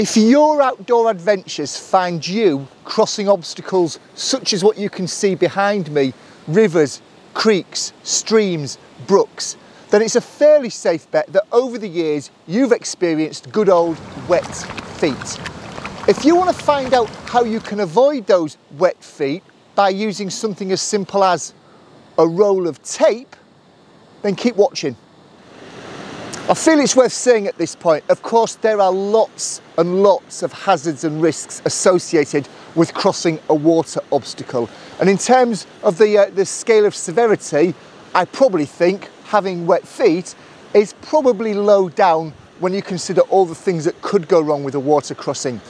If your outdoor adventures find you crossing obstacles such as what you can see behind me, rivers, creeks, streams, brooks, then it's a fairly safe bet that over the years you've experienced good old wet feet. If you want to find out how you can avoid those wet feet by using something as simple as a roll of tape, then keep watching. I feel it's worth saying at this point, of course, there are lots and lots of hazards and risks associated with crossing a water obstacle. And in terms of the, uh, the scale of severity, I probably think having wet feet is probably low down when you consider all the things that could go wrong with a water crossing.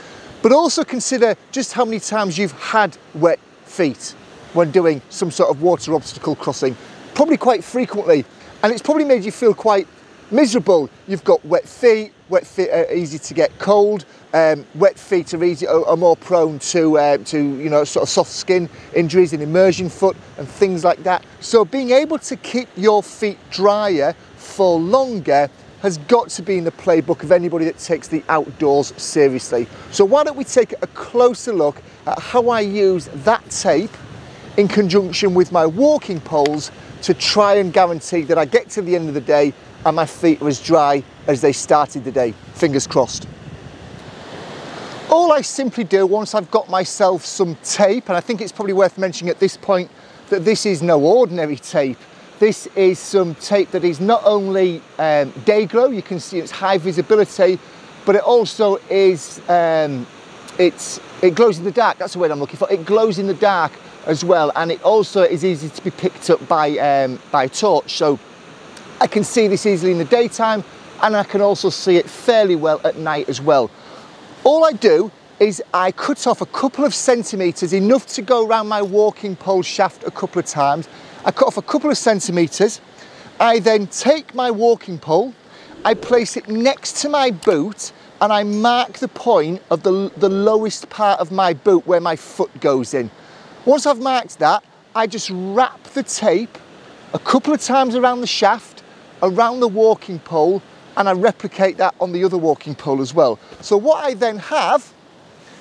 But also consider just how many times you've had wet feet when doing some sort of water obstacle crossing. Probably quite frequently. And it's probably made you feel quite miserable. You've got wet feet, wet feet are easy to get cold, um, wet feet are easy are, more prone to uh, to you know sort of soft skin injuries and immersion foot and things like that. So being able to keep your feet drier for longer has got to be in the playbook of anybody that takes the outdoors seriously. So why don't we take a closer look at how I use that tape in conjunction with my walking poles to try and guarantee that I get to the end of the day and my feet are as dry as they started the day. Fingers crossed. All I simply do once I've got myself some tape, and I think it's probably worth mentioning at this point that this is no ordinary tape. This is some tape that is not only um, day glow, you can see it's high visibility, but it also is, um, it's, it glows in the dark, that's the word I'm looking for. It glows in the dark as well, and it also is easy to be picked up by, um, by torch. So I can see this easily in the daytime and I can also see it fairly well at night as well. All I do is I cut off a couple of centimetres, enough to go around my walking pole shaft a couple of times. I cut off a couple of centimetres. I then take my walking pole, I place it next to my boot and I mark the point of the, the lowest part of my boot where my foot goes in. Once I've marked that, I just wrap the tape a couple of times around the shaft around the walking pole and I replicate that on the other walking pole as well. So what I then have,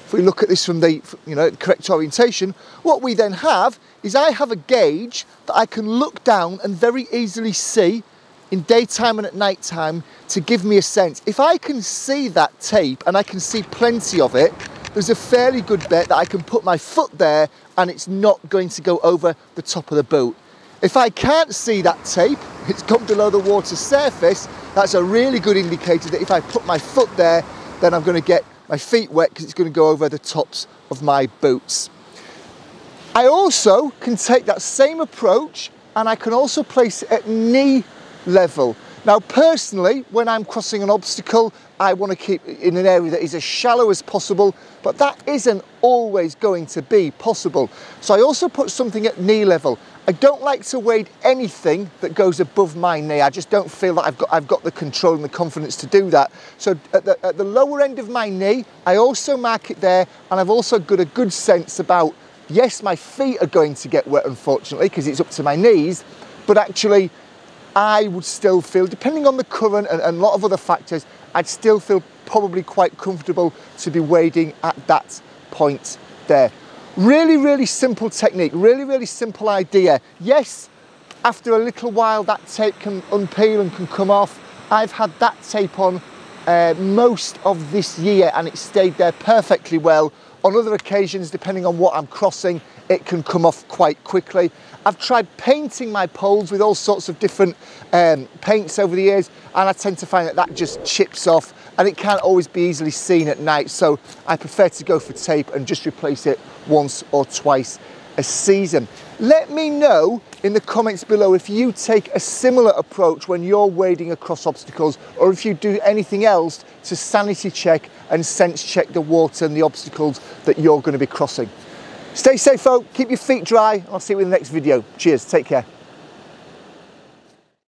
if we look at this from the you know correct orientation, what we then have is I have a gauge that I can look down and very easily see in daytime and at night time to give me a sense. If I can see that tape and I can see plenty of it, there's a fairly good bet that I can put my foot there and it's not going to go over the top of the boot. If I can't see that tape, it's gone below the water surface, that's a really good indicator that if I put my foot there, then I'm gonna get my feet wet because it's gonna go over the tops of my boots. I also can take that same approach and I can also place it at knee level. Now personally, when I'm crossing an obstacle, I want to keep in an area that is as shallow as possible, but that isn't always going to be possible. So I also put something at knee level. I don't like to wade anything that goes above my knee. I just don't feel that I've got, I've got the control and the confidence to do that. So at the, at the lower end of my knee, I also mark it there, and I've also got a good sense about, yes, my feet are going to get wet, unfortunately, because it's up to my knees, but actually, I would still feel, depending on the current and, a lot of other factors, I'd still feel probably quite comfortable to be wading at that point there. Really, really simple technique, really, really simple idea. Yes, after a little while that tape can unpeel and can come off. I've had that tape on uh, most of this year and it stayed there perfectly well. On other occasions, depending on what I'm crossing, it can come off quite quickly. I've tried painting my poles with all sorts of different um, paints over the years and I tend to find that that just chips off and it can't always be easily seen at night so I prefer to go for tape and just replace it once or twice a season. Let me know in the comments below if you take a similar approach when you're wading across obstacles or if you do anything else to sanity check and sense check the water and the obstacles that you're going to be crossing. Stay safe folk, keep your feet dry, I'll see you in the next video. Cheers, take care.